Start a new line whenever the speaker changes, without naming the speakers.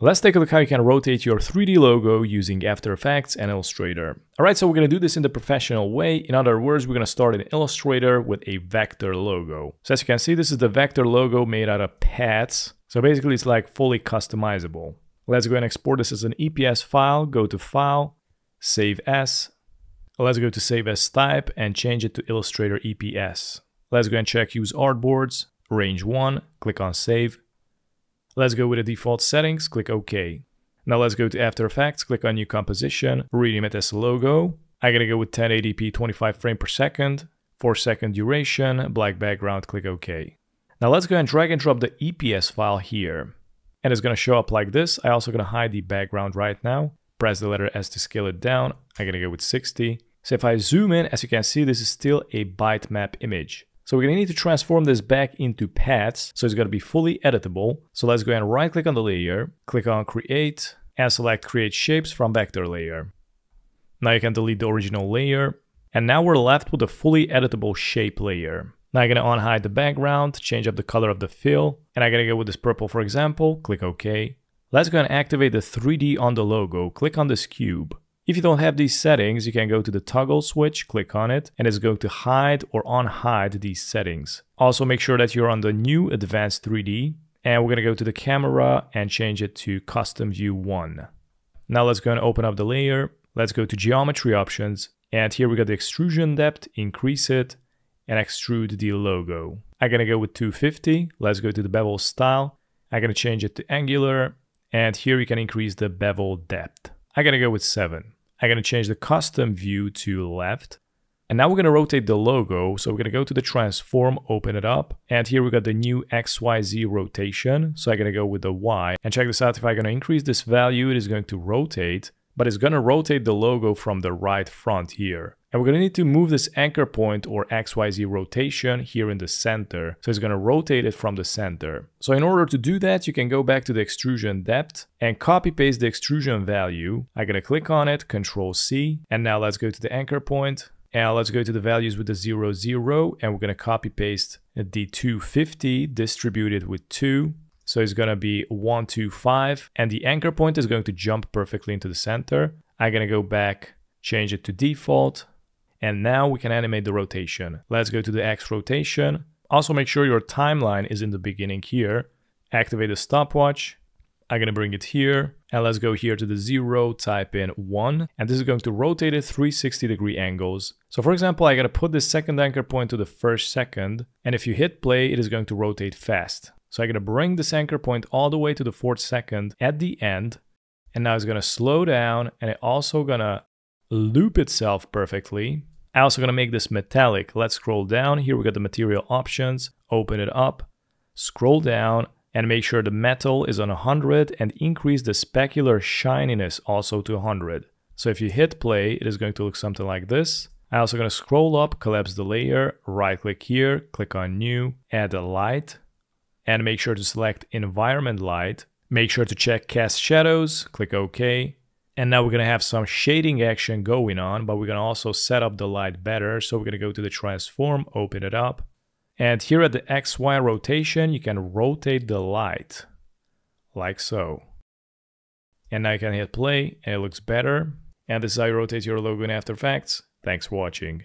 Let's take a look how you can rotate your 3D logo using After Effects and Illustrator. Alright, so we're going to do this in the professional way. In other words, we're going to start in Illustrator with a vector logo. So as you can see, this is the vector logo made out of paths. So basically it's like fully customizable. Let's go and export this as an EPS file. Go to File, Save As. Let's go to Save As Type and change it to Illustrator EPS. Let's go and check Use Artboards, Range 1, click on Save. Let's go with the default settings, click OK. Now let's go to After Effects, click on New Composition, rename it as Logo. I'm gonna go with 1080p 25 frame per second, 4 second duration, black background, click OK. Now let's go and drag and drop the EPS file here and it's to show up like this. I also to hide the background right now. Press the letter S to scale it down. I'm to go with 60. So if I zoom in, as you can see, this is still a bitmap image. So we're going to need to transform this back into paths. So it's going to be fully editable. So let's go and right click on the layer, click on create and select create shapes from vector layer. Now you can delete the original layer. And now we're left with a fully editable shape layer. Now I'm gonna unhide the background, change up the color of the fill, and I'm gonna go with this purple for example, click OK. Let's go and activate the 3D on the logo, click on this cube. If you don't have these settings, you can go to the toggle switch, click on it, and it's going to hide or unhide these settings. Also make sure that you're on the new advanced 3D, and we're gonna go to the camera and change it to custom view 1. Now let's go and open up the layer, let's go to geometry options, and here we got the extrusion depth, increase it, and extrude the logo. I'm gonna go with 250. Let's go to the bevel style. I'm gonna change it to angular. And here we can increase the bevel depth. I'm gonna go with 7. I'm gonna change the custom view to left. And now we're gonna rotate the logo. So we're gonna go to the transform, open it up. And here we got the new XYZ rotation. So I'm gonna go with the Y. And check this out, if I'm gonna increase this value, it is going to rotate but it's gonna rotate the logo from the right front here. And we're gonna need to move this anchor point or XYZ rotation here in the center. So it's gonna rotate it from the center. So in order to do that, you can go back to the extrusion depth and copy paste the extrusion value. I'm gonna click on it, control C, and now let's go to the anchor point. And let's go to the values with the 0, 0, and we're gonna copy paste the 250 distributed with 2 so it's gonna be one, two, five, and the anchor point is going to jump perfectly into the center. I'm gonna go back, change it to default, and now we can animate the rotation. Let's go to the X rotation. Also make sure your timeline is in the beginning here. Activate the stopwatch. I'm gonna bring it here, and let's go here to the zero, type in one, and this is going to rotate it 360 degree angles. So for example, I gotta put this second anchor point to the first second, and if you hit play, it is going to rotate fast. So I'm to bring this anchor point all the way to the fourth second at the end. And now it's to slow down and it's also to loop itself perfectly. I'm also to make this metallic. Let's scroll down. Here we got the material options. Open it up. Scroll down and make sure the metal is on 100 and increase the specular shininess also to 100. So if you hit play, it is going to look something like this. I'm also going to scroll up, collapse the layer, right click here, click on new, add a light, and make sure to select environment light. Make sure to check cast shadows, click OK. And now we're gonna have some shading action going on, but we're gonna also set up the light better. So we're gonna go to the transform, open it up. And here at the XY rotation, you can rotate the light like so. And now you can hit play and it looks better. And this is how you rotate your logo in After Effects. Thanks for watching.